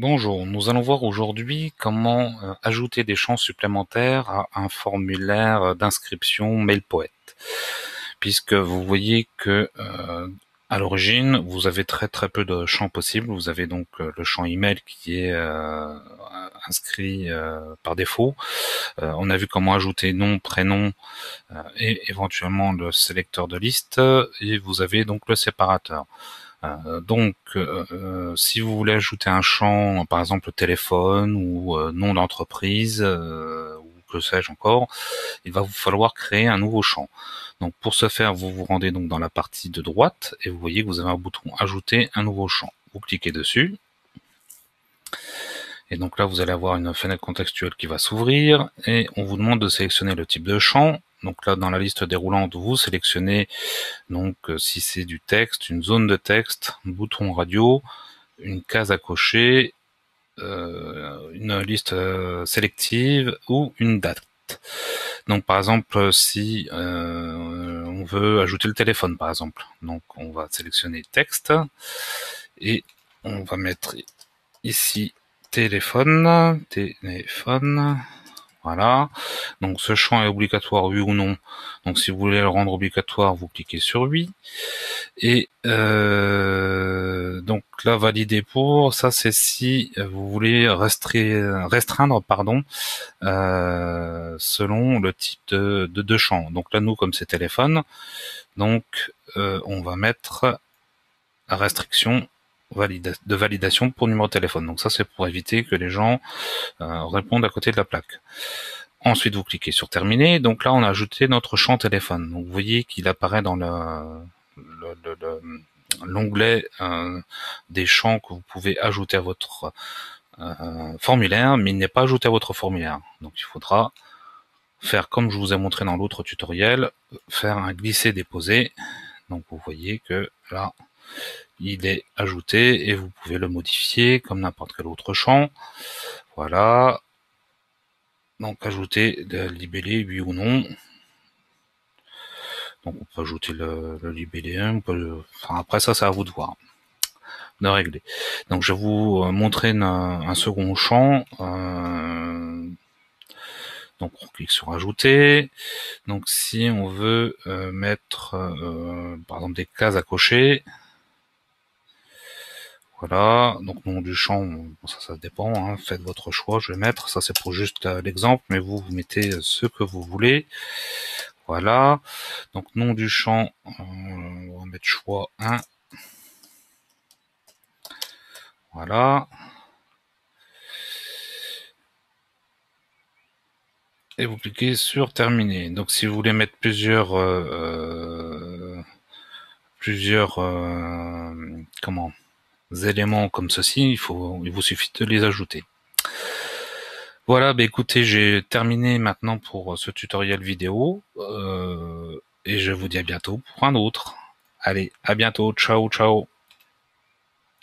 Bonjour, nous allons voir aujourd'hui comment euh, ajouter des champs supplémentaires à un formulaire d'inscription MailPoet. Puisque vous voyez que euh, à l'origine, vous avez très très peu de champs possibles. Vous avez donc euh, le champ email qui est inscrit par défaut. on a vu comment ajouter nom, prénom et éventuellement le sélecteur de liste. Et vous avez donc le séparateur. Euh, donc, euh, euh, si vous voulez ajouter un champ, par exemple téléphone ou nom d'entreprise, ou que sais-je encore, il va vous falloir créer un nouveau champ. Donc pour ce faire, vous vous rendez donc dans la partie de droite et vous voyez que vous avez un bouton Ajouter un nouveau champ. Vous cliquez dessus. Et donc là, vous allez avoir une fenêtre contextuelle qui va s'ouvrir et on vous demande de sélectionner le type de champ. Donc là, dans la liste déroulante, vous sélectionnez donc euh, si c'est du texte, une zone de texte, un bouton radio, une case à cocher, euh, une liste euh, sélective ou une date. Donc par exemple, si on veut ajouter le téléphone, par exemple, donc on va sélectionner texte et on va mettre ici téléphone, téléphone, voilà. Donc ce champ est obligatoire, oui ou non. Donc si vous voulez le rendre obligatoire, vous cliquez sur oui. Et euh, donc là, valider pour, ça c'est si vous voulez restreindre, pardon, euh, selon le type de, de, champ. Donc là, nous, comme c'est téléphone, donc euh, on va mettre la de validation pour numéro de téléphone. Donc ça, c'est pour éviter que les gens euh, répondent à côté de la plaque. Ensuite, vous cliquez sur terminer. Donc là, on a ajouté notre champ téléphone. Donc vous voyez qu'il apparaît dans l'onglet euh, des champs que vous pouvez ajouter à votre euh, formulaire, mais il n'est pas ajouté à votre formulaire. Donc il faudra faire comme je vous ai montré dans l'autre tutoriel, faire un glisser-déposer. Donc vous voyez que là, il est ajouté et vous pouvez le modifier comme n'importe quel autre champ. Voilà. Donc ajouter le libellé, oui ou non. Donc on peut ajouter le, libellé, on après ça c'est à vous de voir, de régler. Donc je vais vous euh, montrer un second champ. Euh, donc on clique sur ajouter. Donc si on veut euh, mettre par exemple des cases à cocher, voilà, donc nom du champ, ça, dépend, hein. faites votre choix, je vais mettre, ça c'est pour juste euh, l'exemple, mais vous, vous mettez ce que vous voulez. Voilà, donc nom du champ, euh, on va mettre choix 1. Voilà. Et vous cliquez sur terminer. Donc si vous voulez mettre plusieurs euh, plusieurs comment? Éléments comme ceci, il faut, il vous suffit de les ajouter. Voilà, bah écoutez, j'ai terminé maintenant pour ce tutoriel vidéo euh, et je vous dis à bientôt pour un autre. Allez, à bientôt, ciao, ciao.